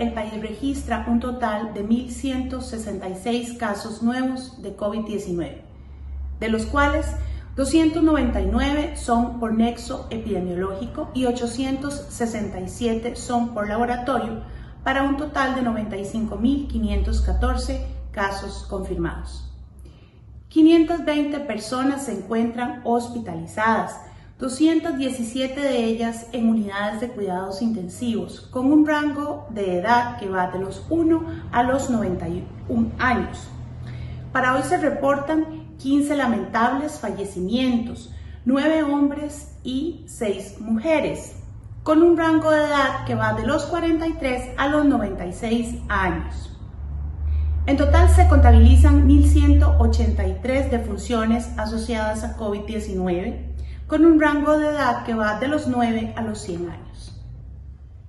el país registra un total de 1.166 casos nuevos de COVID-19, de los cuales 299 son por nexo epidemiológico y 867 son por laboratorio, para un total de 95.514 casos confirmados. 520 personas se encuentran hospitalizadas, 217 de ellas en unidades de cuidados intensivos, con un rango de edad que va de los 1 a los 91 años. Para hoy se reportan 15 lamentables fallecimientos, 9 hombres y 6 mujeres, con un rango de edad que va de los 43 a los 96 años. En total se contabilizan 1.183 defunciones asociadas a COVID-19 con un rango de edad que va de los 9 a los 100 años.